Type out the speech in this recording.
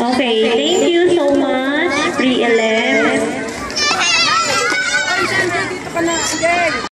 Okay, thank you so much, Pre-11.